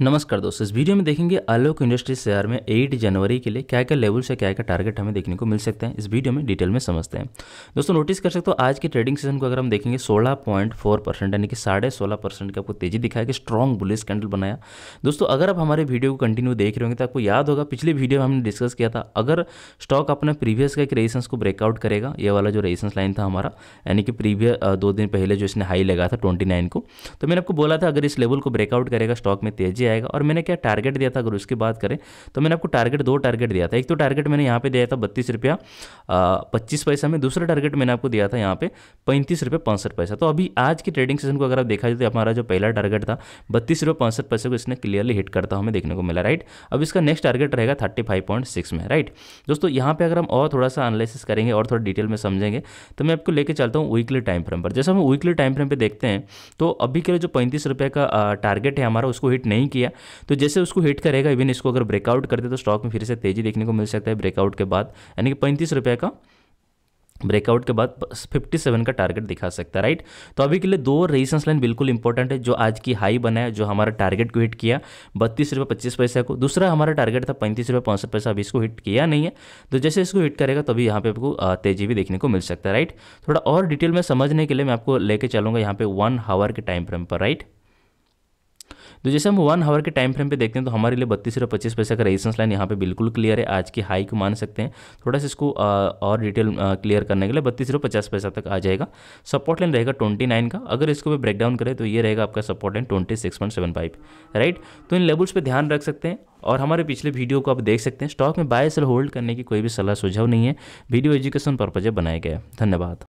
नमस्कार दोस्तों, इस वीडियो में देखेंगे आलोक इंडस्ट्रीज़ शेयर में 8 जनवरी के लिए क्या क्या लेवल से क्या क्या टारगेट हमें देखने को मिल सकते हैं। इस वीडियो में डिटेल में समझते हैं। दोस्तों नोटिस कर सकते हो, आज के ट्रेडिंग सेशन को अगर हम देखेंगे 16.4 परसेंट यानी कि साढ़े सोलह परसेंट की आपको तेज़ी दिखाया कि स्ट्रॉन्ग बुलिस कैंडल बनाया। दोस्तों, अगर आप हमारे वीडियो को कंटिन्यू देख रहे होंगे तो आपको याद होगा, पिछली वीडियो में हमने डिस्कस किया था, अगर स्टॉक अपने प्रीवियस का एक रेजिस्टेंस को ब्रेकआउट करेगा, ये वाला जो रेजिस्टेंस लाइन था हमारा, यानी कि प्रीवियस दो दिन पहले जो इसने हाई लगा था ट्वेंटी को तो मैंने आपको बोला था, अगर इस लेवल को ब्रेकआउट करेगा स्टॉक में तेज़ी आएगा। और मैंने क्या टारगेट दिया था, अगर उसकी बात करें तो मैंने आपको टारगेट दो टारगेट दिया था। एक तो टारगेट मैंने यहाँ पे दिया था बत्तीस रुपया पच्चीस पैसा में। दूसरा टारगेट मैंने आपको दिया था यहाँ पे पैंतीस रुपये पैंसठ पैसा। तो अभी आज की ट्रेडिंग सेशन को अगर आप देखा जाए तो हमारा जो पहला टारगेट था, बत्तीस रुपये पैंसठ पैसे को इसने क्लियरली हिट करता हमें देखने को मिला राइट अब इसका नेक्स्ट टारगेट रहेगा थर्टी फाइव पॉइंट सिक्स में राइट दोस्तों, यहाँ पे अगर हम और थोड़ा सा एनालिसिस करेंगे और थोड़ा डिटेल में समझेंगे तो मैं आपको लेके चलता हूँ वीकली टाइम फ्रेम पर। जैसे हम वीकली टाइम फ्रेम पर देखते हैं तो अभी के लिए जो पैंतीस रुपये का टारगेट है हमारा, उसको हिट नहीं किया। तो जैसे उसको हिट करेगा इवन इसको अगर ब्रेकआउट करते तो स्टॉक में फिर से तेज़ी देखने को मिल सकता है ब्रेकआउट के बाद। यानी कि पैंतीस रुपये का ब्रेकआउट के बाद 57 का टारगेट दिखा सकता है राइट तो अभी के लिए दो रेजिस्टेंस लाइन बिल्कुल इंपॉर्टेंट है, जो आज की हाई बना है, जो हमारा टारगेट को हिट किया। बत्तीस रुपये पच्चीस पैसे को। दूसरा हमारा टारगेट था पैंतीस रुपये पैंसठ पैसा, अभी इसको हिट किया नहीं है। तो जैसे इसको हिट करेगा, तभी तो यहाँ पे आपको तेज़ी भी देखने को मिल सकता है राइट थोड़ा और डिटेल में समझने के लिए मैं आपको लेके चलूँगा यहाँ पे वन हावर के टाइम फ्रेम पर राइट तो जैसे हम वन आवर के टाइम फ्रेम पे देखते हैं तो हमारे लिए बत्तीस रुपये पच्चीस पैसे का रेजिस्टेंस लाइन यहाँ पे बिल्कुल क्लियर है। आज की हाई को मान सकते हैं। थोड़ा सा इसको और डिटेल क्लियर करने के लिए बत्तीस रुपये पचास पैसा तक आ जाएगा। सपोर्ट लाइन रहेगा ट्वेंटी नाइन का। अगर इसको भी ब्रेक डाउन करें तो ये रहेगा आपका support line twenty six point seven five right तो इन लेवल्स पर ध्यान रख सकते हैं। और हमारे पिछले वीडियो को आप देख सकते हैं। स्टॉक में बाय सेल होल्ड करने की कोई भी सलाह सुझाव नहीं है। वीडियो एजुकेशन पर्पज बनाया गया है। धन्यवाद।